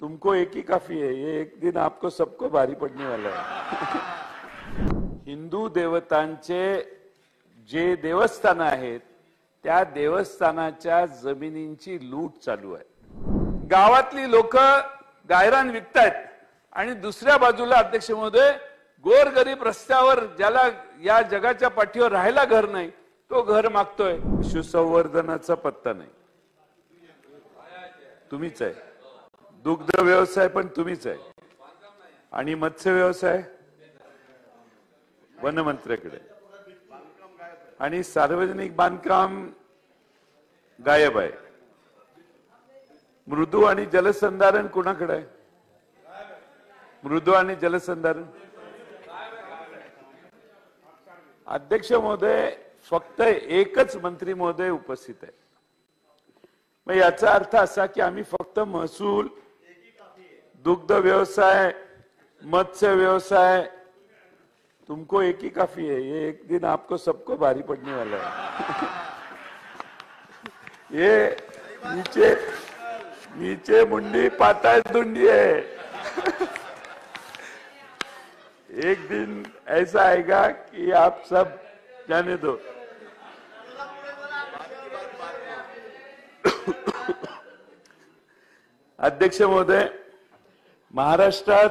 तुमको एक ही काफी है ये एक दिन आपको सबको भारी पडणे वाला आहे हिंदू देवतांचे जे देवस्थान आहेत त्या देवस्थानाच्या जमिनींची लूट चालू आहे. गावातली लोक गायरान विकतायत आणि दुसऱ्या बाजूला अध्यक्ष महोदय गोरगरीब रस्त्यावर ज्याला या जगाच्या पाठीवर राहायला घर नाही तो घर मागतोय. पशुसंवर्धनाचा पत्ता नाही. तुम्हीच आहे. दुग्ध व्यवसाय पण तुम्हीच आहे. आणि मत्स्य व्यवसाय? वनमंत्र्याकडे. आणि सार्वजनिक बांधकाम गायब आहे. मृदू आणि जलसंधारण कुणाकडे आहे? मृदू आणि जलसंधारण? अध्यक्ष महोदय फक्त एकच मंत्री महोदय उपस्थित आहे. मग याचा अर्थ असा की आम्ही फक्त महसूल दुग्ध व्यवसाय, मत्स्य व्यवसाय, तुमको एक ही काफ़ी है, ये एक दिन आपको सबको भारी पड़ने वाला है। ये नीचे नीचे मुंडी, पाताल दुंडी है। एक दिन ऐसा आएगा कि आप सब जाने दो। अध्यक्ष महोदय महाराष्ट्रात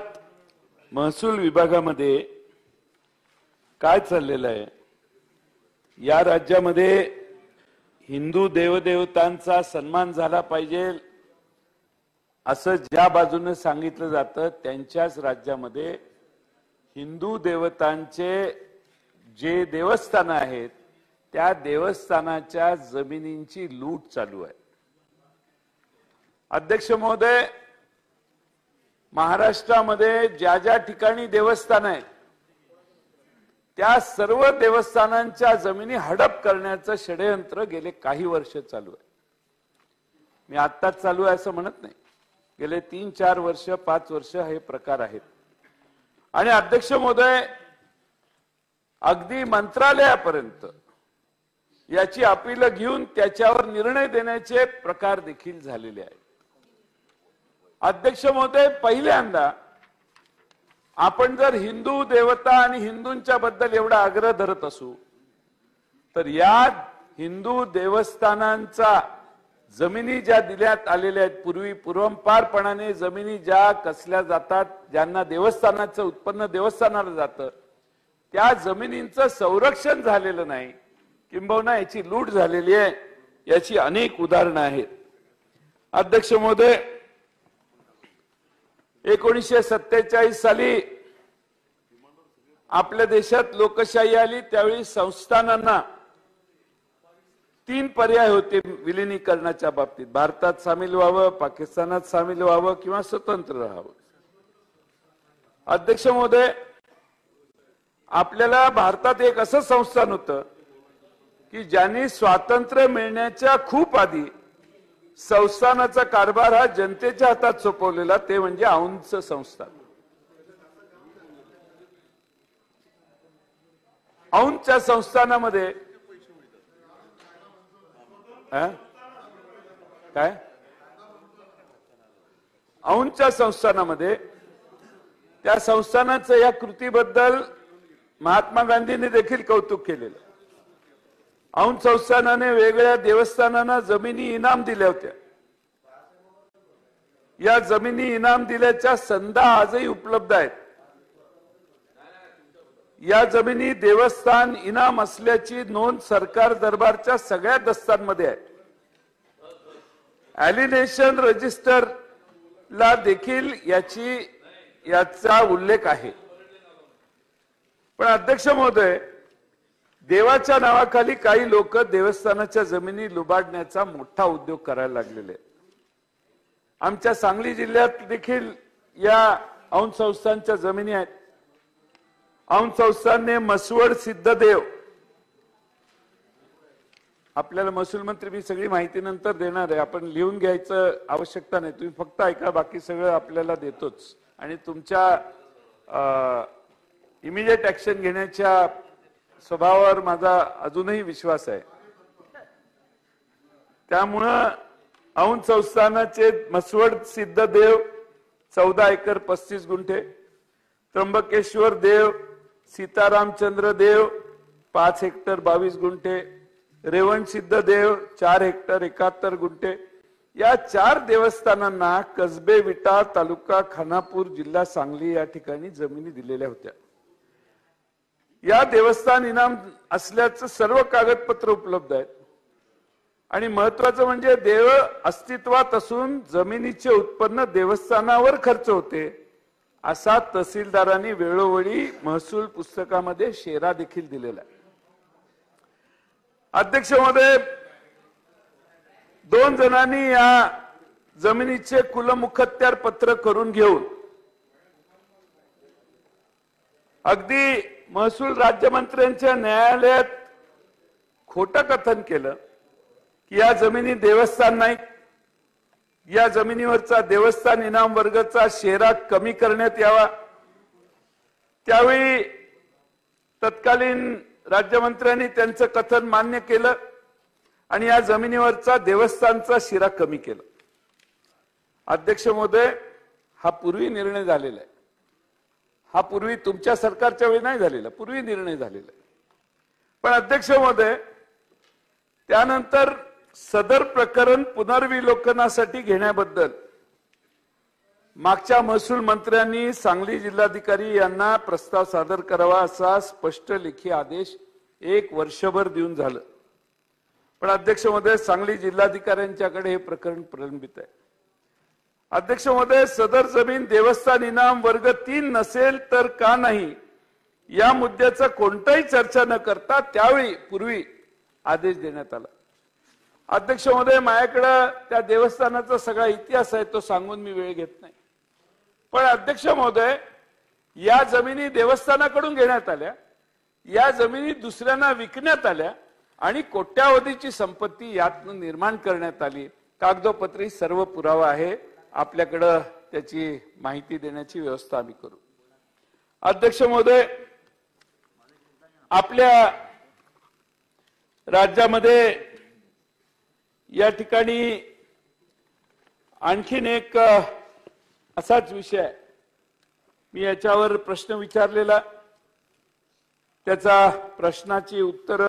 महसूल विभागामध्ये काय चाललेलं आहे? या राज्यामध्ये हिंदू देवदेवतांचा सन्मान झाला पाहिजे असं ज्या बाजूने सांगितलं जातं त्यांच्याच राज्यामध्ये हिंदू देवतांचे जे देवस्थान आहेत त्या देवस्थानाच्या जमिनींची लूट चालू आहे. अध्यक्ष महोदय महाराष्ट्रामध्ये ज्या ज्या ठिकाणी देवस्थान आहेत त्या सर्व देवस्थानांच्या जमिनी हडप करण्याचं षडयंत्र गेले काही वर्ष चालू आहे. मी आत्ताच चालू आहे असं म्हणत नाही. गेले तीन चार वर्ष पाच वर्ष हे प्रकार आहेत. आणि अध्यक्ष महोदय अगदी मंत्रालयापर्यंत याची अपील घेऊन त्याच्यावर निर्णय देण्याचे प्रकार देखील झालेले आहेत. अध्यक्ष महोदय पहिल्यांदा आपण जर हिंदू देवता आणि हिंदूंच्या बद्दल एवढा आग्रह धरत असू तर या हिंदू देवस्थानांचा जमिनी ज्या दिल्यात आलेल्या आहेत पूर्वी पूर्वंपारपणाने जमिनी ज्या कसल्या जातात ज्यांना देवस्थानाचं उत्पन्न देवस्थानाला जातं त्या जमिनींचं संरक्षण झालेलं नाही. किंबहुना याची लूट झालेली आहे याची अनेक उदाहरणं आहेत. अध्यक्ष महोदय एकोणीसशे सत्तेचाळीस साली आपल्या देशात लोकशाही आली त्यावेळी संस्थानांना तीन पर्याय होते विलिनीकरणाच्या बाबतीत. भारतात सामील व्हावं पाकिस्तानात सामील व्हावं किंवा स्वतंत्र राहावं. अध्यक्ष महोदय आपल्याला भारतात एक असं संस्थान होतं की ज्यांनी स्वातंत्र्य मिळण्याच्या खूप आधी संस्थानाचा कारभार हा जनतेच्या हातात सोपवलेला ते म्हणजे औंच संस्थान औंच्या संस्थानामध्ये काय? औंच्या संस्थानामध्ये त्या संस्थानाचं या कृतीबद्दल महात्मा गांधींनी देखील कौतुक केलेलं. औंध संस्थानाने वेगळ्या देवस्थानांना जमिनी इनाम दिल्या होत्या. या जमिनी इनाम दिल्याच्या संधा आजही उपलब्ध आहेत. या जमिनी देवस्थान इनाम असल्याची नोंद सरकार दरबारच्या सगळ्या दस्तांमध्ये आहे. अलिनेशन रजिस्टर ला देखील याची याचा उल्लेख आहे. पण अध्यक्ष महोदय देवाच्या नावाखाली काही लोक देवस्थानाच्या जमिनी लुबाडण्याचा मोठा उद्योग करायला लागलेले. आमच्या सांगली जिल्ह्यात देखील या औंध संस्थांच्या जमिनी आहेत. औंध संस्थानने मसवड सिद्धदेव. आपल्याला महसूल मंत्री मी सगळी माहिती नंतर देणार आहे. आपण लिहून घ्यायचं आवश्यकता नाही. तुम्ही फक्त ऐका बाकी सगळं आपल्याला देतोच. आणि तुमच्या इमिजिएट ऍक्शन घेण्याच्या स्वभावावर माझा अजूनही विश्वास आहे. त्यामुळं औंध संस्थानाचे मसवड सिद्धदेव चौदा एकर पस्तीस गुंठे त्र्यंबकेश्वर देव सीतारामचंद्र देव पाच हेक्टर बावीस गुंठे रेवण सिद्ध देव चार हेक्टर एकाहत्तर गुंठे. या चार देवस्थानांना कसबे विटा तालुका खानापूर जिल्हा सांगली या ठिकाणी जमिनी दिलेल्या होत्या. या देवस्थान इनाम असल्याचं सर्व कागदपत्र उपलब्ध आहेत. आणि महत्वाचं म्हणजे देव अस्तित्वात असून जमिनीचे उत्पन्न देवस्थानावर खर्च होते असा तहसीलदारांनी वेळोवेळी महसूल पुस्तकामध्ये शेरा देखील दिलेला आहे. अध्यक्ष महोदय दोन जणांनी या जमिनीचे कुलमुखत्यार पत्र करून घेऊन अगदी महसूल राज्यमंत्र्यांच्या न्यायालयात खोटं कथन केलं की या जमिनी देवस्थान नाही या जमिनीवरचा देवस्थान इनाम वर्गचा शेरा कमी करण्यात यावा. त्यावेळी तत्कालीन राज्यमंत्र्यांनी त्यांचं कथन मान्य केलं आणि या जमिनीवरचा देवस्थानचा शिरा कमी केला. अध्यक्ष महोदय हा पूर्वी निर्णय झालेला आहे. हा पूर्वी तुमच्या सरकारच्या वेळी नाही झालेला पूर्वी निर्णय झालेला पण अध्यक्ष महोदय त्यानंतर सदर प्रकरण पुनर्विलोकनासाठी घेण्याबद्दल मागच्या महसूल मंत्र्यांनी सांगली जिल्हाधिकारी यांना प्रस्ताव सादर करावा असा स्पष्ट लेखी आदेश एक वर्षभर देऊन झालं. पण अध्यक्ष महोदय सांगली जिल्हाधिकाऱ्यांच्याकडे हे प्रकरण प्रलंबित आहे. अध्यक्ष महोदय सदर जमीन देवस्थान इनाम वर्ग तीन नसेल तर का नाही? या मुद्द्याचा कोणताही चर्चा न करता त्यावेळी पूर्वी आदेश देण्यात आला. अध्यक्ष महोदय माझ्याकडं त्या देवस्थानाचा सगळा इतिहास आहे तो सांगून मी वेळ घेत नाही. पण अध्यक्ष महोदय या जमिनी देवस्थानाकडून घेण्यात आल्या या जमिनी दुसऱ्यांना विकण्यात आल्या आणि कोट्यावधीची संपत्ती यातनं निर्माण करण्यात आली. कागदोपत्री सर्व पुरावा आहे. आपल्याकडं त्याची माहिती देण्याची व्यवस्था आम्ही करू. अध्यक्ष महोदय आपल्या राज्यामध्ये या ठिकाणी आणखीन एक असाच विषय आहे मी याच्यावर प्रश्न विचारलेला. त्याचा प्रश्नाची उत्तर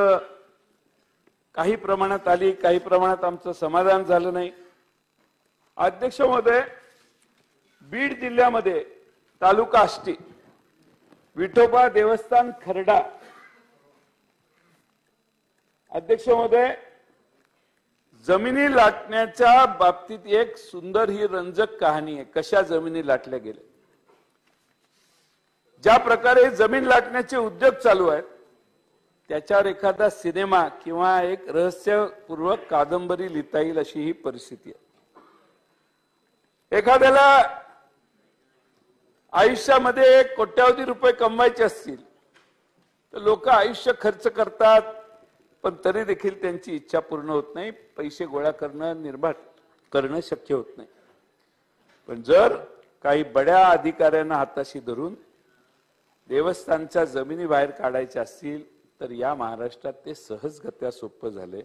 काही प्रमाणात आली काही प्रमाणात आमचं समाधान झालं नाही. अध्यक्ष महोदय बीड जिल्ह्यामध्ये तालुका आष्टी विठोबा देवस्थान खरडा अध्यक्ष महोदय जमिनी लाटण्याच्या बाबतीत एक सुंदर ही रंजक कहाणी आहे. कशा जमिनी लाटल्या गेल्या? ज्या प्रकारे जमीन लाटण्याचे उद्योग चालू आहेत त्याच्यावर एखादा सिनेमा किंवा एक रहस्यपूर्वक कादंबरी लिहिता येईल अशी ही परिस्थिती आहे. एखाद्याला आयुष्यामध्ये कोट्यावधी रुपये कमवायचे असतील तर लोक आयुष्य खर्च करतात पण तरी देखील त्यांची इच्छा पूर्ण होत नाही पैसे गोळा करणं निर्माण करणं शक्य होत नाही. पण जर काही बड्या अधिकाऱ्यांना हाताशी धरून देवस्थानच्या जमिनी बाहेर काढायच्या असतील तर या महाराष्ट्रात ते सहजगत्या सोपं झाले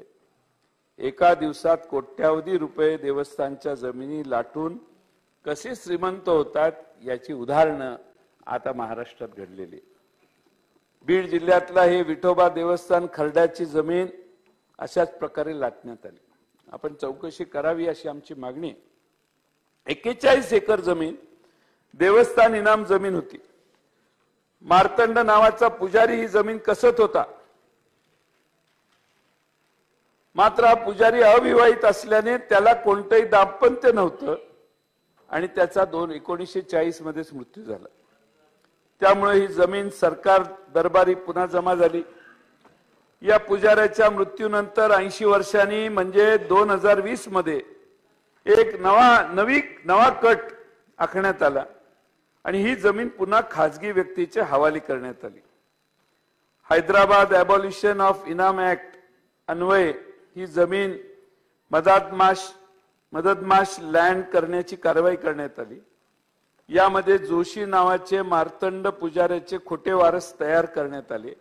एका दिवसात कोट्यावधी रुपये देवस्थानच्या जमिनी लाटून कसे श्रीमंत होतात याची उदाहरणं आता महाराष्ट्रात घडलेली बीड जिल्ह्यातला हे विठोबा देवस्थान खरड्याची जमीन अशाच प्रकारे लाटण्यात आली. आपण चौकशी करावी अशी आमची मागणी एक्केचाळीस एकर जमीन देवस्थान इनाम जमीन होती. मार्तंड नावाचा पुजारी ही जमीन कसत होता? मात्र हा पुजारी अविवाहित असल्याने त्याला कोणतंही दाम्पत्य नव्हतं. आणि त्याचा दोन एकोणीसशे चाळीस मध्येच मृत्यू झाला. त्यामुळे ही जमीन सरकार दरबारी पुन्हा जमा झाली. या पुजाऱ्याच्या मृत्यूनंतर ऐंशी वर्षांनी म्हणजे दोन हजार वीसमध्ये एक नवा नवी नवा कट आखण्यात आला आणि ही जमीन पुन्हा खाजगी व्यक्तीच्या हवाली करण्यात आली. Hyderabad abolition of Inam act अन्वये ही जमीन मदादमाश मदतमाश लँड करण्याची कारवाई करण्यात आली. यामध्ये जोशी नावाचे मार्तंड पुजाऱ्याचे खोटे वारस तयार करण्यात आले.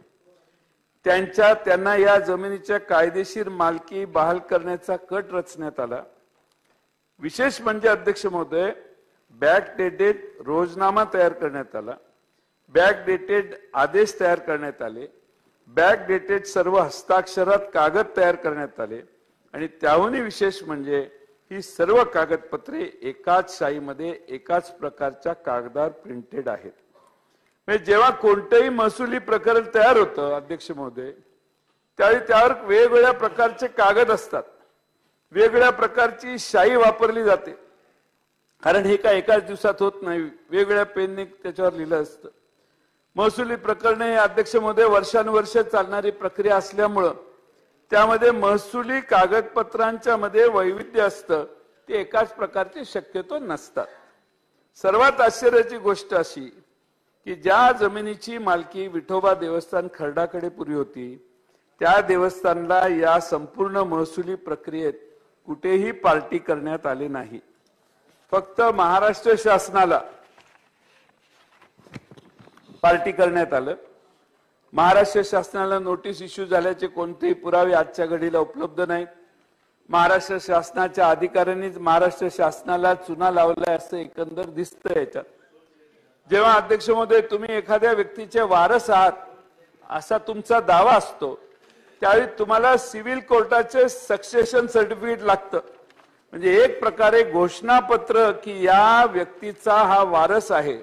त्यांच्या त्यांना या जमिनीच्या कायदेशीर मालकी बहाल करण्याचा कट रचण्यात आला. विशेष म्हणजे अध्यक्ष महोदय बॅक डेटेड रोजनामा तयार करण्यात आला. बॅक डेटेड आदेश तयार करण्यात आले. बॅक डेटेड सर्व हस्ताक्षरात कागद तयार करण्यात आले. आणि त्याहूनही विशेष म्हणजे ही सर्व कागदपत्रे एकाच शाईमध्ये एकाच प्रकारच्या कागदावर प्रिंटेड आहेत. म्हणजे जेव्हा कोणतंही महसुली प्रकरण तयार होतं अध्यक्ष महोदय त्यावेळी त्यावर वेगवेगळ्या प्रकारचे कागद असतात. वेगवेगळ्या प्रकारची शाई वापरली जाते. कारण हे काय एकाच दिवसात होत नाही. वेगवेगळ्या पेनने त्याच्यावर लिहिलं असतं. महसुली प्रकरणे हे अध्यक्ष महोदय वर्षानुवर्ष चालणारी प्रक्रिया असल्यामुळं त्यामध्ये महसुली कागदपत्रांच्या मध्ये वैविध्य असतं. ते एकाच प्रकारचे शक्यतो नसतात. सर्वात आश्चर्याची गोष्ट अशी की ज्या जमिनीची मालकी विठोबा देवस्थान खर्डाकडे पुरी होती त्या देवस्थानला या संपूर्ण महसुली प्रक्रियेत कुठेही पार्टी करण्यात आली नाही. फक्त महाराष्ट्र शासनाला पार्टी करण्यात आलं. महाराष्ट्र शासनाला नोटीस इश्यू झाल्याचे कोणतेही पुरावे आजच्या घडीला उपलब्ध नाहीत. महाराष्ट्र शासनाच्या अधिकाऱ्यांनीच महाराष्ट्र शासनाला चुना लावलाय असं एकंदर दिसतंय याच्यात. जेव्हा अध्यक्ष महोदय तुम्ही एखाद्या व्यक्तीचे वारस आहात असा तुमचा दावा असतो त्यावेळी तुम्हाला सिव्हिल कोर्टाचे सक्सेशन सर्टिफिकेट लागतं. म्हणजे एक प्रकारे घोषणापत्र की या व्यक्तीचा हा वारस आहे.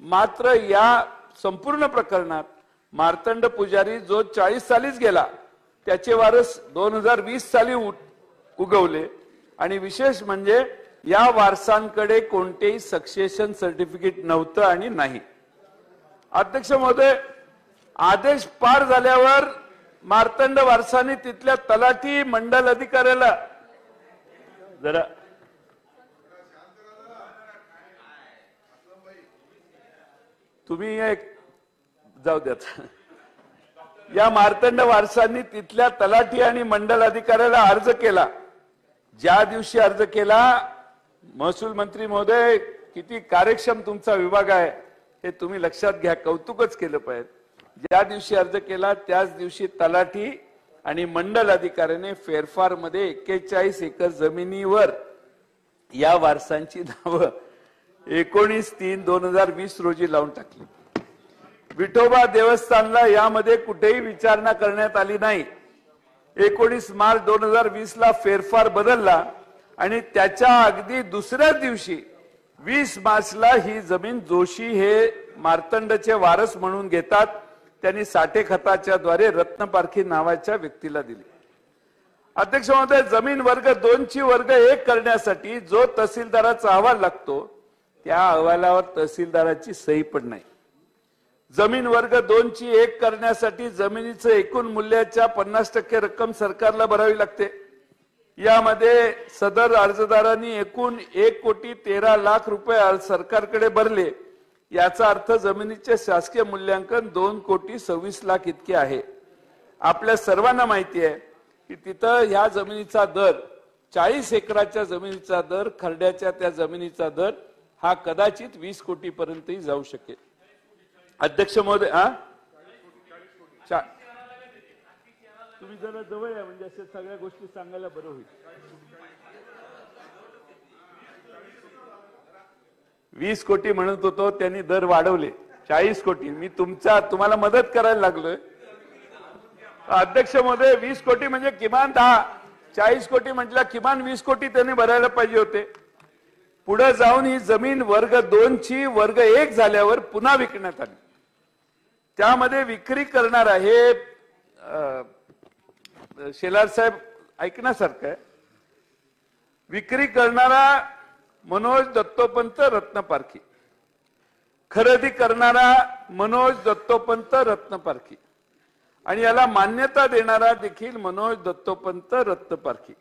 मात्र या संपूर्ण प्रकरणात मार्तंड पुजारी जो चाळीस सालीच गेला त्याचे वारस दोन हजार वीस साली उगवले. आणि विशेष म्हणजे या वारसांकडे कोणतेही सक्सेशन सर्टिफिकेट नव्हतं आणि नाही. अध्यक्ष महोदय आदेश पार झाल्यावर मार्तंड वारसांनी तिथल्या तलाठी मंडल अधिकाऱ्याला जरा तुम्ही एक जाऊ द्यात. या मार्तंड वारसांनी तिथल्या तलाठी आणि मंडल अधिकाऱ्याला अर्ज केला. ज्या दिवशी अर्ज केला महसूल मंत्री महोदय किती कार्यक्षम तुमचा विभाग आहे हे तुम्ही लक्षात घ्या कौतुकच केलं पाहिजे. ज्या दिवशी अर्ज केला त्याच दिवशी तलाठी आणि मंडल अधिकाऱ्याने फेरफारमध्ये एक्केचाळीस एकर जमिनीवर या वारसांची नावं एकोणीस तीन दोन हजार वीस रोजी लावून टाकली. विठोबा देवस्थानला यामध्ये कुठेही विचारणा करण्यात आली नाही. एकोणीस मार्च दोन हजार वीस ला फेरफार बदलला आणि त्याच्या अगदी दुसऱ्या दिवशी वीस मार्चला ही जमीन जोशी हे मार्तंडचे वारस म्हणून घेतात. त्यांनी साठे खताच्या द्वारे रत्नपारखी नावाच्या व्यक्तीला दिली. अध्यक्ष महोदय जमीन वर्ग दोनची वर्ग एक करण्यासाठी जो तहसीलदाराचा अहवाल लागतो त्या अहवालावर तहसीलदाराची सही पण नाही. जमीन वर्ग दोनची एक करण्यासाठी जमिनीचं एकूण मूल्याच्या पन्नास टक्के रक्कम सरकारला भरावी लागते. यामध्ये सदर अर्जदारांनी एकूण एक कोटी तेरा लाख रुपये सरकारकडे भरले. याचा अर्थ जमिनीचे शासकीय मूल्यांकन दोन कोटी सव्वीस लाख इतके आहे. आपल्या सर्वांना माहिती आहे की तिथं ह्या जमिनीचा दर चाळीस एकराच्या जमिनीचा दर खरड्याच्या त्या जमिनीचा दर हा कदाचित वीस कोटीपर्यंतही जाऊ शकेल. अध्यक्ष महोदय हा? तुम्ही जरा जवळ या म्हणजे अशा सगळ्या गोष्टी सांगायला बरं होईल. वीस कोटी म्हणत होतो त्यांनी दर वाढवले. चाळीस कोटी. मी तुमचा तुम्हाला मदत करायला लागलोय. अध्यक्ष महोदय वीस कोटी म्हणजे किमान दहा. चाळीस कोटी म्हटल्या किमान वीस कोटी त्यांनी भरायला पाहिजे होते. पुढे जाऊन ही जमीन वर्ग दोन ची वर्ग एक झाल्यावर पुन्हा विकण्यात आली. त्यामध्ये विक्री करणारा हे शेलार साहेब ऐकण्यासारखं आहे विक्री करणारा मनोज दत्तोपंत रत्नपारखी. खरेदी करणारा मनोज दत्तोपंत रत्नपारखी. आणि याला मान्यता देणारा देखील मनोज दत्तोपंत रत्नपारखी.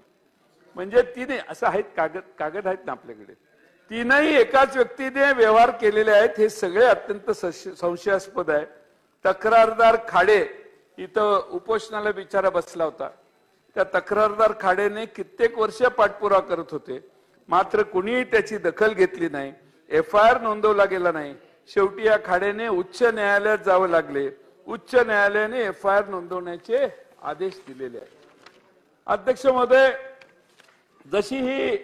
म्हणजे तिने असं आहेत कागद कागद आहेत ना आपल्याकडे. तीनही एकाच व्यक्तीने व्यवहार केलेले आहेत हे सगळे अत्यंत संशयास्पद आहे. तक्रारदार खाडे इथं उपोषणाला बिचारा बसला होता. त्या तक्रारदार खाडेने कित्येक वर्ष पाठपुरावा करत होते. मात्र कुणीही त्याची दखल घेतली नाही. एफ आय आर नोंदवला गेला नाही. शेवटी या खाडेने उच्च न्यायालयात जावं लागले. उच्च न्यायालयाने एफ आय आर नोंदवण्याचे आदेश दिलेले आहेत. अध्यक्ष महोदय जशी ही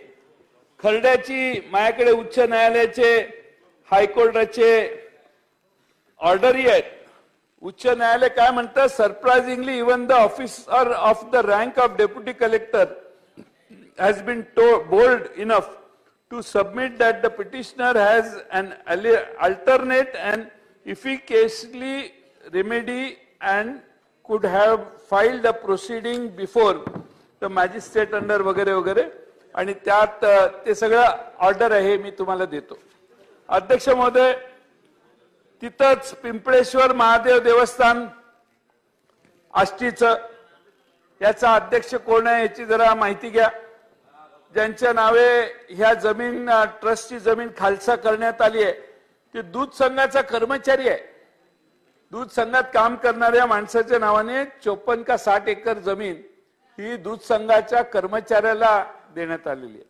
खरड्याची माझ्याकडे उच्च न्यायालयाचे हायकोर्टाचे ऑर्डरही आहेत उच्च न्यायालय काय म्हणतं? Surprisingly even the officer of the rank of deputy collector has been too bold enough to submit that the petitioner has an alternate and efficaciously remedy and could have file the proceeding before the magistrate under वगैरे वगैरे. आणि त्यात ते सगळं order आहे मी तुम्हाला देतो. अध्यक्ष महोदय तिथंच पिंपळेश्वर महादेव देवस्थान आष्टीचं. याचा अध्यक्ष कोण आहे याची जरा माहिती घ्या. ज्यांच्या नावे ह्या जमीन ट्रस्टची जमीन खालसा करण्यात आली आहे. ती दूध संघाचा कर्मचारी आहे. दूध संघात काम करणाऱ्या माणसाच्या नावाने चोपन्न का साठ एकर जमीन ही दूध संघाच्या कर्मचाऱ्याला देण्यात आलेली आहे.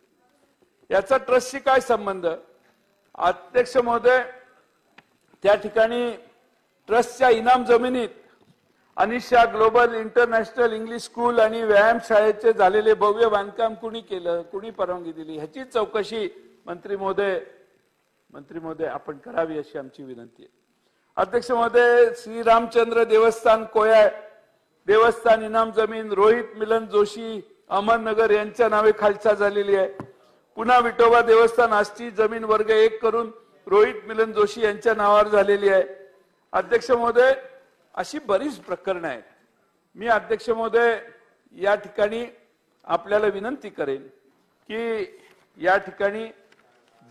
याचा ट्रस्टशी काय संबंध? अध्यक्ष महोदय त्या ठिकाणी ट्रस्टच्या इनाम जमिनीत Anisha global international English school आणि व्यायाम शाळेचे झालेले भव्य बांधकाम कुणी केलं कुणी परवानगी दिली ह्याची चौकशी मंत्री महोदय मंत्री महोदय आपण करावी अशी आमची विनंती आहे. अध्यक्ष महोदय श्रीरामचंद्र देवस्थान कोया देवस्थान इनाम जमीन रोहित मिलन जोशी अहमदनगर यांच्या नावे खालसा झालेली आहे. पुन्हा विठोबा देवस्थान आष्टी जमीन वर्ग एक करून रोहित मिलन जोशी यांच्या नावावर झालेली आहे. अध्यक्ष महोदय अशी बरीच प्रकरणं आहेत. मी अध्यक्ष महोदय या ठिकाणी आपल्याला विनंती करेन की या ठिकाणी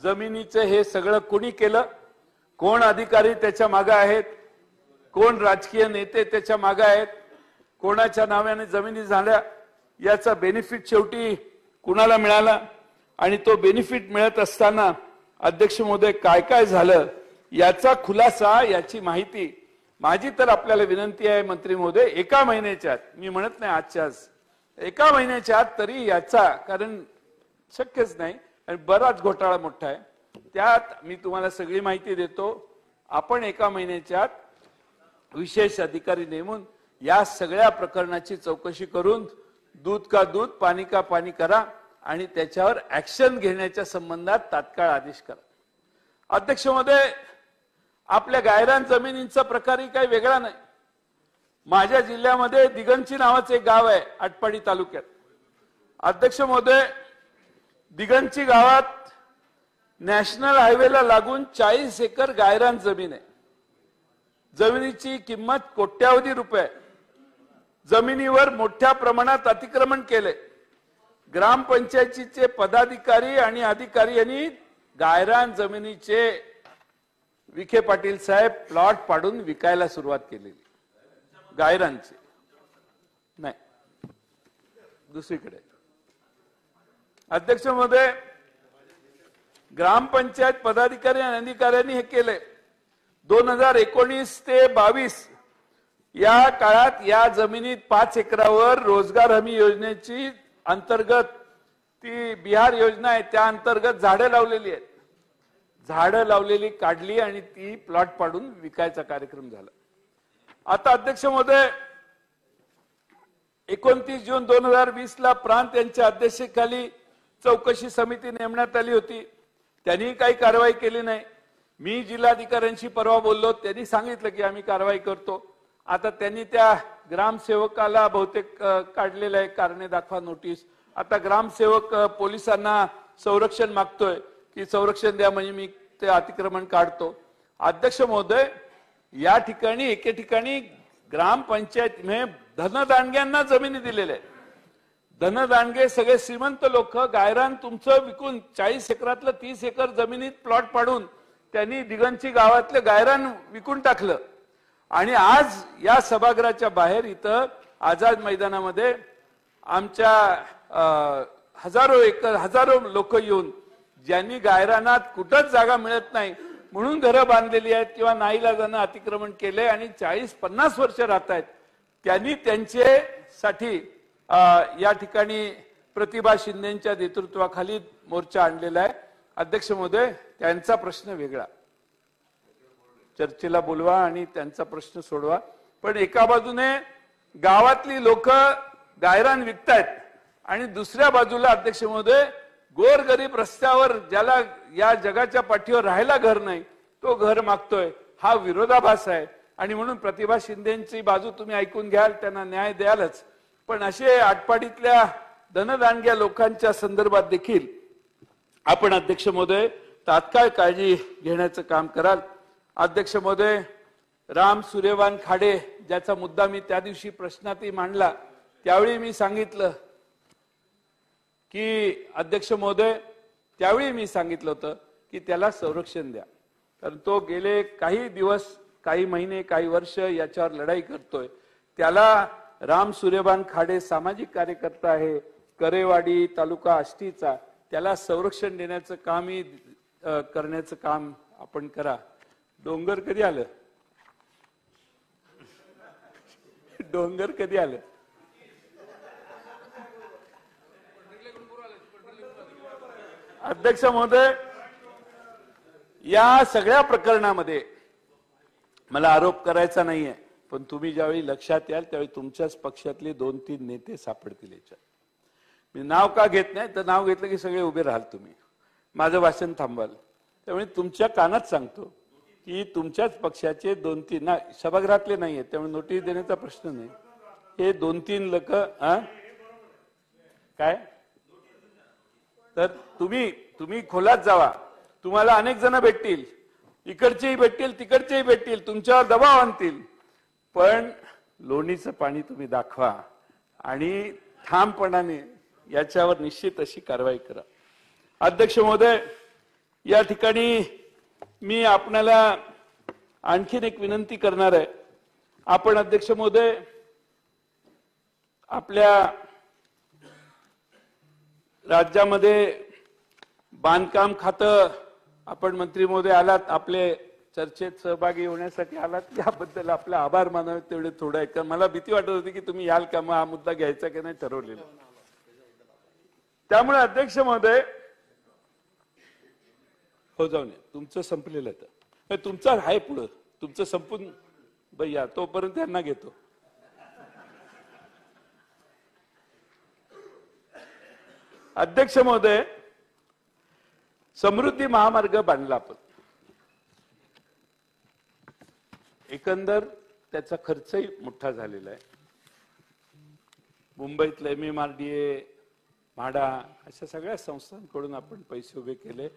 जमिनीचं हे सगळं कोणी केलं? कोण अधिकारी त्याच्यामागे आहेत? कोण राजकीय नेते त्याच्यामागे आहेत? कोणाच्या नावाने जमिनी झाल्या? याचा बेनिफिट शेवटी कुणाला मिळाला? आणि तो बेनिफिट मिळत असताना अध्यक्ष महोदय काय काय झालं याचा खुलासा याची माहिती माझी तर आपल्याला विनंती आहे मंत्री महोदय एका महिन्याच्या आत मी म्हणत नाही आजच्या आज एका महिन्याच्या आत तरी याचा कारण शक्यच नाही आणि बराच घोटाळा मोठा आहे. त्यात मी तुम्हाला सगळी माहिती देतो आपण एका महिन्याच्या आत विशेष अधिकारी नेमून या सगळ्या प्रकरणाची चौकशी करून दूध का दूध पाणी का पाणी करा आणि त्याच्यावर ऍक्शन घेण्याच्या संबंधात तात्काळ आदेश करा. अध्यक्षमध्ये आपल्या गायरान जमिनींचा प्रकारही काही वेगळा नाही. माझ्या जिल्ह्यामध्ये दिगंची नावाचं एक गाव आहे आटपाडी तालुक्यात. अध्यक्ष महोदय दिगंची गावात नॅशनल हायवेला लागून चाळीस एकर गायरान जमीन आहे. जमिनीची किंमत कोट्यावधी रुपये आहे. जमिनीवर मोठ्या प्रमाणात अतिक्रमण केले ग्रामपंचायतीचे पदाधिकारी आणि अधिकारी यांनी गायरान जमिनीचे विखे पाटील साहेब प्लॉट पाडून विकायला सुरुवात केलेली. गायरांची नाही. दुसरीकडे. अध्यक्षमध्ये ग्रामपंचायत पदाधिकारी आणि अधिकाऱ्यांनी हे केले. दोन हजार एकोणीस ते बावीस या काळात या जमिनीत पाच एकरावर रोजगार हमी योजनेची अंतर्गत ती बिहार योजना आहे त्या अंतर्गत झाडं लावलेली आहेत. झाडं लावलेली काढली आणि ती प्लॉट पाडून विकायचा कार्यक्रम झाला. आता अध्यक्ष महोदय एकोणतीस जून दोन हजार वीस ला प्रांत यांच्या अध्यक्षतेखाली चौकशी समिती नेमण्यात आली होती. त्यांनी काही कारवाई केली नाही. मी जिल्हाधिकाऱ्यांशी परवा बोललो त्यांनी सांगितलं की आम्ही कारवाई करतो. आता त्यांनी त्या ग्रामसेवकाला बहुतेक काढलेलं आहे कारणे दाखवा नोटीस. आता ग्रामसेवक पोलिसांना संरक्षण मागतोय की संरक्षण द्या म्हणजे मी ते अतिक्रमण काढतो. अध्यक्ष महोदय या ठिकाणी एके ठिकाणी ग्रामपंचायत म्हणजे धनदांडग्यांना जमिनी दिलेल्या आहेत. धनदांडगे सगळे श्रीमंत लोक गायरान तुमचं विकून चाळीस एकरातलं तीस एकर जमिनीत प्लॉट पाडून त्यांनी दिगंची गावातलं गायरान विकून टाकलं. आणि आज या सभागृहाच्या बाहेर इथं आझाद मैदानामध्ये आमच्या हजारो एकर हजारो लोक येऊन ज्यांनी गायरानात कुठंच जागा मिळत नाही म्हणून घरं बांधलेली आहेत किंवा नाईलाजानं अतिक्रमण केले आणि चाळीस पन्नास वर्ष राहत आहेत त्यांनी त्यांचे साठी या ठिकाणी प्रतिभा शिंदेच्या नेतृत्वाखाली मोर्चा आणलेला आहे. अध्यक्ष महोदय त्यांचा प्रश्न वेगळा. चर्चेला बोलवा आणि त्यांचा प्रश्न सोडवा. पण एका बाजूने गावातली लोक गायरान विकतायत आणि दुसऱ्या बाजूला अध्यक्ष महोदय गोरगरीब रस्त्यावर ज्याला या जगाच्या पाठीवर राहायला घर नाही तो घर मागतोय. हा विरोधाभास आहे. आणि म्हणून प्रतिभा शिंदेची बाजू तुम्ही ऐकून घ्याल त्यांना न्याय द्यालच पण असे आटपाडीतल्या धनदानग्या लोकांच्या संदर्भात देखील आपण अध्यक्ष महोदय तात्काळ काळजी घेण्याचं काम कराल. अध्यक्ष महोदय राम सूर्यवान खाडे ज्याचा मुद्दा मी त्या दिवशी प्रश्नातही मांडला त्यावेळी मी सांगितलं की अध्यक्ष महोदय त्यावेळी मी सांगितलं होतं की त्याला संरक्षण द्या. कारण तो गेले काही दिवस काही महिने काही वर्ष याच्यावर लढाई करतोय. त्याला राम सूर्यबान खाडे सामाजिक कार्यकर्ता आहे करेवाडी तालुका आष्टीचा त्याला संरक्षण देण्याचं कामही करण्याचं काम आपण करा. डोंगर कधी आलं? डोंगर कधी आलं? अध्यक्ष महोदय या सगळ्या प्रकरणामध्ये मला आरोप करायचा नाहीये पण तुम्ही ज्यावेळी लक्षात याल त्यावेळी तुमच्याच पक्षातले दोन तीन नेते सापडतील याच्यात. मी नाव का घेत नाही तर नाव घेतलं की सगळे उभे राहाल तुम्ही. माझं भाषण थांबवाल. त्यामुळे तुमच्या कानात सांगतो. की तुमच्याच पक्षाचे दोन तीन ना सभागृहातले नाहीये त्यामुळे नोटीस देण्याचा प्रश्न नाही. हे दोन तीन लोक काय? तर तुम्ही तुम्ही खोलात जावा. तुम्हाला अनेक जण भेटतील. इकडचेही भेटतील तिकडचेही भेटतील. तुमच्यावर दबाव आणतील. पण लोणीचं पाणी तुम्ही दाखवा आणि ठामपणाने याच्यावर निश्चित अशी कारवाई करा. अध्यक्ष महोदय या ठिकाणी मी आपणाला आणखीन एक विनंती करणार आहे. आपण अध्यक्ष महोदय आपल्या राज्यामध्ये बांधकाम खातं आपण मंत्री महोदय आलात आपले चर्चेत सहभागी होण्यासाठी आलात याबद्दल आपला आभार मानावे तेवढे थोडं आहे. कारण मला भीती वाटत होती की तुम्ही याल का मग हा मुद्दा घ्यायचा की नाही ठरवलेला. त्यामुळे अध्यक्ष महोदय हो जाऊन तुमचं संपलेलं आहे तर. तुमचं आहे पुढं. तुमचं संपून भैया तोपर्यंत त्यांना घेतो. अध्यक्ष महोदय समृद्धी महामार्ग बांधला आपण. एकंदर त्याचा खर्चही मोठा झालेला आहे. मुंबईतलं M M R D A MHADA अशा सगळ्या संस्थांकडून आपण पैसे उभे केले.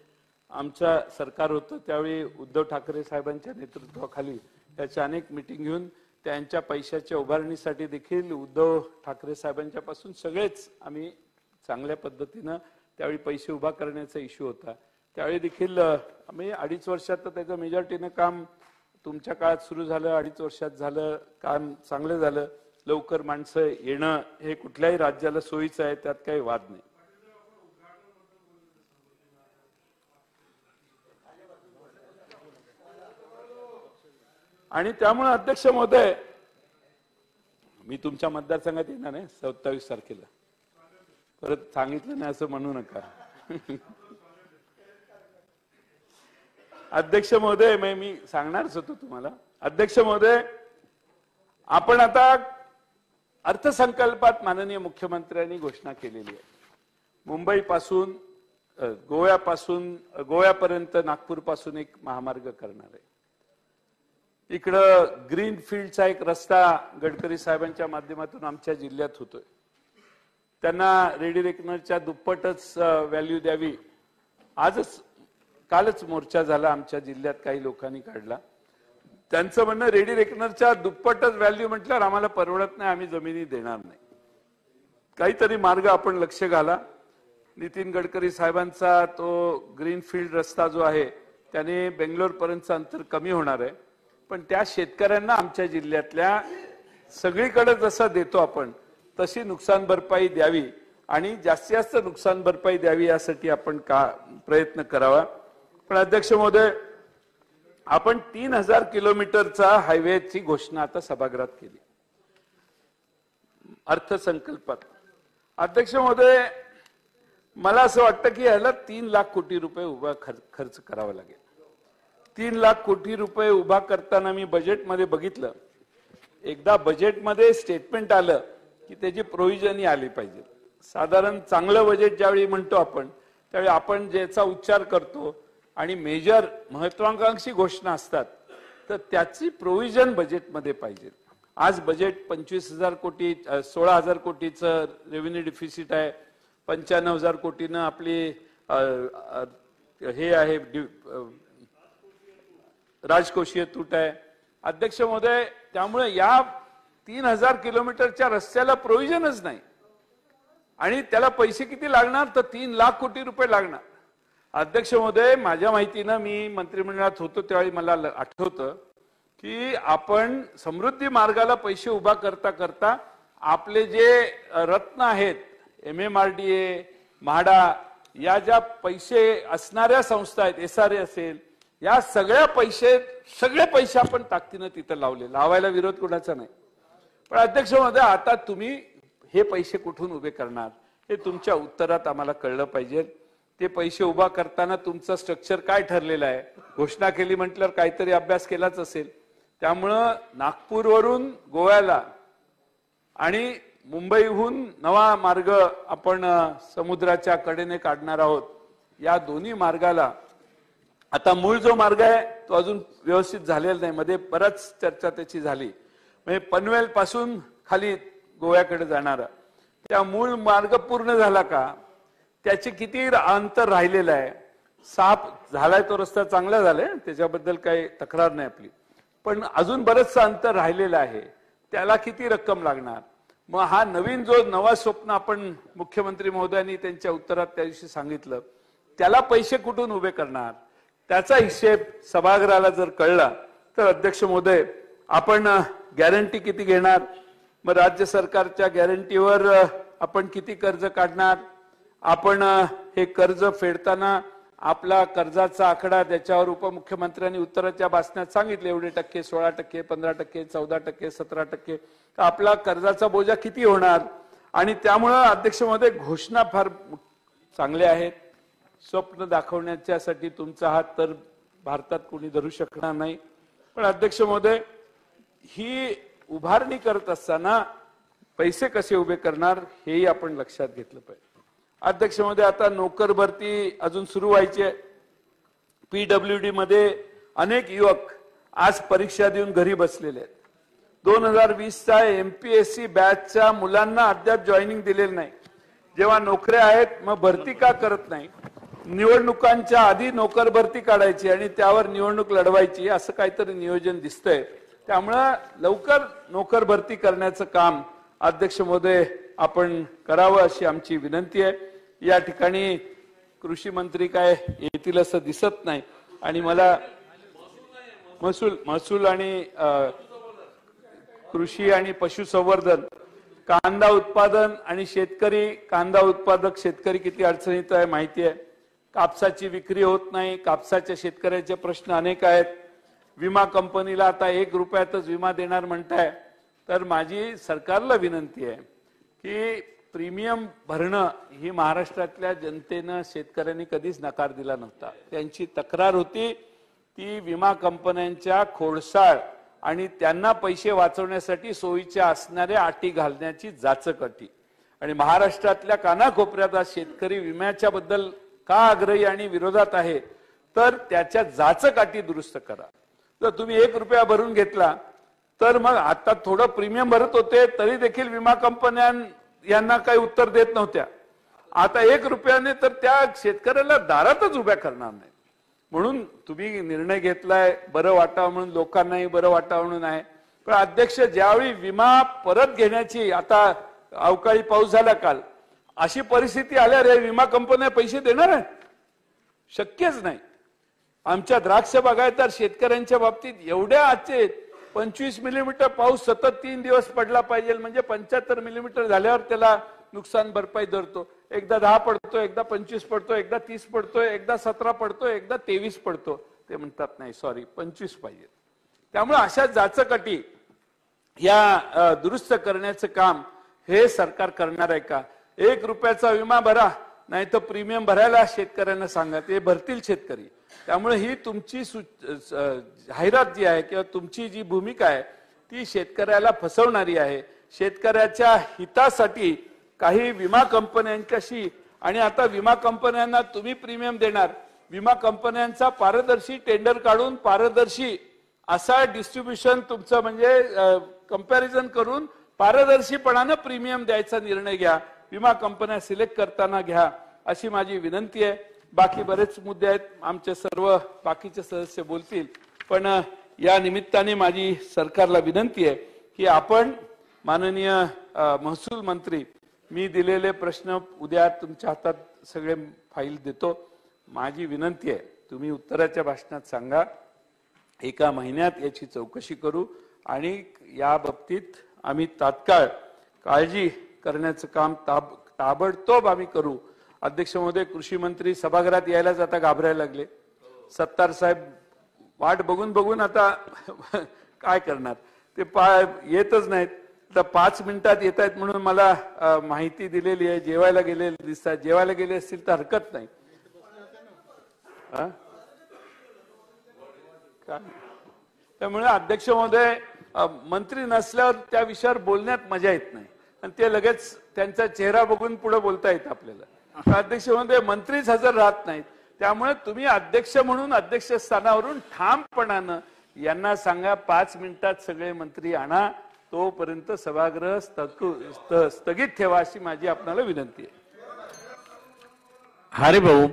आमच्या सरकार होतं त्यावेळी उद्धव ठाकरे साहेबांच्या नेतृत्वाखाली त्याच्या अनेक मिटिंग घेऊन त्यांच्या पैशाच्या उभारणीसाठी देखील उद्धव ठाकरे साहेबांच्या पासून सगळेच आम्ही चांगल्या पद्धतीनं त्यावेळी पैसे उभा करण्याचा इश्यू होता. त्यावेळी देखील आम्ही अडीच वर्षात तर त्याचं मेजॉरिटीनं काम तुमच्या काळात सुरू झालं अडीच वर्षात झालं काम चांगलं झालं. लवकर माणसं येणं हे कुठल्याही राज्याला सोयीचं आहे त्यात काही वाद नाही. आणि त्यामुळे अध्यक्ष महोदय मी तुमच्या मतदारसंघात येणार आहे सत्तावीस तारखेला. परत सांगितलं नाही असं म्हणू नका. अध्यक्ष महोदय मी सांगणारच होतो तुम्हाला. अध्यक्ष महोदय आपण आता अर्थसंकल्पात माननीय मुख्यमंत्र्यांनी घोषणा केलेली आहे. मुंबईपासून गोव्यापासून गोव्यापर्यंत नागपूरपासून एक महामार्ग करणार आहे. इकडं ग्रीन फील्डचा एक रस्ता गडकरी साहेबांच्या माध्यमातून आमच्या जिल्ह्यात होतोय. त्यांना रेडी रेकनरच्या दुप्पटच व्हॅल्यू द्यावी. आजच कालच मोर्चा झाला आमच्या जिल्ह्यात काही लोकांनी काढला. त्यांचं म्हणणं रेडी रेकनरच्या दुप्पटच व्हॅल्यू म्हटल्यावर आम्हाला परवडत नाही आम्ही जमिनी देणार नाही. काहीतरी मार्ग आपण लक्ष घाला. नितीन गडकरी साहेबांचा तो ग्रीनफील्ड रस्ता जो आहे त्याने बेंगलोर पर्यंतचं अंतर कमी होणार आहे. पण त्या शेतकऱ्यांना आमच्या जिल्ह्यातल्या सगळीकडे जसं देतो आपण तशी नुकसान भरपाई द्यावी आणि जास्तीत जास्त नुकसान भरपाई द्यावी यासाठी आपण का प्रयत्न करावा. पण अध्यक्ष महोदय आपण तीन हजार किलोमीटरचा हायवेची घोषणा आता सभागृहात केली. अर्थसंकल्पात. अध्यक्ष महोदय मला असं वाटतं की याला तीन लाख कोटी रुपये उभा खर्च खर्च करावा लागेल. तीन लाख कोटी रुपये उभा करताना मी बजेटमध्ये बघितलं. एकदा बजेटमध्ये स्टेटमेंट आलं की त्याची प्रोव्हिजनही आली पाहिजे. साधारण चांगलं बजेट ज्यावेळी म्हणतो आपण त्यावेळी आपण ज्याचा उच्चार करतो आणि मेजर महत्वाकांक्षी घोषणा असतात तर त्याची प्रोव्हिजन बजेटमध्ये पाहिजे. आज बजेट पंचवीस हजार कोटी सोळा हजार कोटीचं रेव्हेन्यू डिफिसिट आहे. पंच्याण्णव हजार कोटीनं आपली हे आहे राजकोषीय तूट आहे. अध्यक्ष महोदय त्यामुळे या तीन हजार किलोमीटरच्या रस्त्याला प्रोव्हिजनच नाही. आणि त्याला पैसे किती लागणार? तर तीन लाख कोटी रुपये लागणार. अध्यक्ष महोदय माझ्या माहितीनं मी मंत्रिमंडळात होतो त्यावेळी मला आठवतं की आपण समृद्धी मार्गाला पैसे उभा करता करता आपले जे रत्न आहेत M M R D A MHADA या ज्या पैसे असणाऱ्या संस्था आहेत एस आर ए असेल या सगळ्या पैसे सगळे पैसे आपण ताकदीनं तिथं लावले. लावायला विरोध कुणाचा नाही. पण अध्यक्ष महोदय आता तुम्ही हे पैसे कुठून उभे करणार? हे तुमच्या उत्तरात आम्हाला कळलं पाहिजे. ते पैसे उभा करताना तुमचं स्ट्रक्चर काय ठरलेलं आहे? घोषणा केली म्हटल्यावर काहीतरी अभ्यास केलाच असेल. त्यामुळं नागपूरवरून गोव्याला आणि मुंबईहून नवा मार्ग आपण समुद्राच्या कडेने काढणार आहोत. या दोन्ही मार्गाला आता मूळ जो मार्ग आहे तो अजून व्यवस्थित झालेला नाही. मध्ये बराच चर्चा त्याची झाली. म्हणजे पनवेल पासून खाली गोव्याकडे जाणारा. त्या मूळ मार्ग पूर्ण झाला का? त्याचे किती अंतर राहिलेलं आहे? साफ झालाय तो रस्ता चांगला झालाय. त्याच्याबद्दल काही तक्रार नाही आपली. पण अजून बरचसं अंतर राहिलेलं आहे. त्याला किती रक्कम लागणार? मग हा नवीन जो नवा स्वप्न आपण मुख्यमंत्री महोदयांनी त्यांच्या उत्तरात त्या दिवशी सांगितलं त्याला पैसे कुठून उभे करणार? त्याचा हिशेब सभागृहाला जर कळला तर अध्यक्ष महोदय आपण गॅरंटी किती घेणार? मग राज्य सरकारच्या गॅरंटीवर आपण किती कर्ज काढणार? आपण हे कर्ज फेडताना आपला कर्जाचा आकडा त्याच्यावर उपमुख्यमंत्र्यांनी उत्तराच्या भाषणात सांगितले एवढे टक्के सोळा टक्के पंधरा टक्के चौदा टक्के सतरा टक्के. तर आपला कर्जाचा बोजा किती होणार? आणि त्यामुळं अध्यक्ष महोदय घोषणा फार चांगल्या आहेत. स्वप्न दाखवण्याच्यासाठी तुमचा हात तर भारतात कोणी धरू शकणार नाही. पण अध्यक्ष महोदय ही उभारणी करत असताना पैसे कसे उभे करणार हेही आपण लक्षात घेतलं पाहिजे. अध्यक्ष महोदय आता नोकर भरती अजून सुरू व्हायची आहे. पीडब्ल्यू डी मध्ये अनेक युवक आज परीक्षा देऊन घरी बसलेले आहेत. दोन हजार वीसचा एमपीएससी बॅचच्या मुलांना अद्याप जॉईनिंग दिलेलं नाही. जेव्हा नोकऱ्या आहेत मग भरती का करत नाही? निवडणुकांच्या आधी नोकर भरती काढायची आणि त्यावर निवडणूक लढवायची असं काहीतरी नियोजन दिसतंय. त्यामुळं लवकर नोकर भरती करण्याचं काम अध्यक्ष महोदय आपण करावं अशी आमची विनंती आहे. या ठिकाणी कृषी मंत्री काय येतील असं दिसत नाही. आणि मला महसूल महसूल आणि कृषी आणि पशुसंवर्धन कांदा उत्पादन आणि शेतकरी कांदा उत्पादक शेतकरी किती अडचणीत आहे माहिती आहे. कापसाची विक्री होत नाही कापसाच्या शेतकऱ्याचे प्रश्न अनेक आहेत. विमा कंपनीला आता एक रुपयातच विमा देणार म्हणताय. तर माझी सरकारला विनंती आहे की प्रीमियम भरणं ही महाराष्ट्रातल्या जनतेनं शेतकऱ्यांनी कधीच नकार दिला नव्हता. त्यांची तक्रार होती ती विमा कंपन्यांच्या खोडसाळ आणि त्यांना पैसे वाचवण्यासाठी सोयीच्या असणाऱ्या अटी घालण्याची जाचक अटी. आणि महाराष्ट्रातल्या कानाकोपऱ्यात आज शेतकरी विम्याच्या बद्दल का आग्रही आणि विरोधात आहे तर त्याच्या जाचक अटी दुरुस्त करा. जर तुम्ही एक रुपया भरून घेतला तर मग आता थोडं प्रीमियम भरत होते तरी देखील विमा कंपन्या यांना काही उत्तर देत नव्हत्या. आता एक रुपयाने तर त्या शेतकऱ्याला दारातच उभ्या करणार नाही. म्हणून तुम्ही निर्णय घेतलाय बरं वाटावं म्हणून लोकांनाही बरं वाटावं म्हणून आहे. पण अध्यक्ष ज्यावेळी विमा परत घेण्याची आता अवकाळी पाऊस झाला काल अशी परिस्थिती आल्या रे विमा कंपन्या पैसे देणार आहेत? शक्यच नाही. आमच्या द्राक्ष बागायतदार शेतकऱ्यांच्या बाबतीत एवढ्या आजचे पंचवीस मिलीमीटर पाऊस सतत तीन दिवस पडला पाहिजे म्हणजे पंच्याहत्तर मिलीमीटर झाल्यावर त्याला नुकसान भरपाई धरतो. एकदा दहा पडतो एकदा पंचवीस पडतो एकदा तीस पडतो एकदा सतरा पडतो एकदा तेवीस पडतो. ते म्हणतात नाही सॉरी पंचवीस पाहिजे. त्यामुळे अशा जाचकटी या दुरुस्त करण्याचं काम हे सरकार करणार आहे का? एक रुपयाचा विमा भरा नाही तर प्रीमियम भरायला शेतकऱ्यांना सांगा. ते भरतील शेतकरी. त्यामुळे ही तुमची जाहिरात जी आहे किंवा तुमची जी भूमिका आहे ती शेतकऱ्याला फसवणारी आहे. शेतकऱ्याच्या हितासाठी काही विमा कंपन्यांच्याशी आणि आता विमा कंपन्यांना तुम्ही प्रीमियम देणार. विमा कंपन्यांचा पारदर्शी टेंडर काढून पारदर्शी असा डिस्ट्रीब्युशन तुमचं म्हणजे कंपॅरिझन करून पारदर्शीपणानं प्रीमियम द्यायचा निर्णय घ्या. विमा कंपन्या सिलेक्ट करताना घ्या अशी माझी विनंती आहे. बाकी बरेच मुद्दे आहेत आमचे सर्व बाकीचे सदस्य बोलतील. पण या निमित्ताने माझी सरकारला विनंती आहे की आपण माननीय महसूल मंत्री मी दिलेले प्रश्न उद्या तुमच्या हातात सगळे फाईल देतो. माझी विनंती आहे तुम्ही उत्तराच्या भाषणात सांगा एका महिन्यात याची चौकशी करू आणि या बाबतीत आम्ही तात्काळ काळजी करण्याचं काम ताब ताबडतोब आम्ही करू. अध्यक्ष महोदय कृषी मंत्री सभागृहात यायलाच आता घाबरायला लागले. सत्तार साहेब वाट बघून बघून आता काय करणार? ते पा येतच नाहीत. तर पाच मिनिटात येत आहेत म्हणून मला माहिती दिलेली आहे. जेवायला गेले दिसतात. जेवायला गेले असतील तर हरकत नाही. हा? काय? त्यामुळे अध्यक्ष महोदय मंत्री नसल्यावर त्या विषयावर बोलण्यात मजा येत नाही. आणि ते लगेच त्यांचा चेहरा बघून पुढे बोलता येतं आपल्याला. तर अध्यक्ष म्हणून मंत्रीच हजर राहत नाहीत. त्यामुळे तुम्ही अध्यक्ष म्हणून अध्यक्ष स्थानावरून ठामपणानं यांना सांगा पाच मिनिटात सगळे मंत्री आणा तोपर्यंत सभागृह स्थगित ठेवा अशी माझी आपणाला विनंती आहे. हरिभाऊ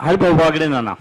हरिभाऊ बागडे नाना.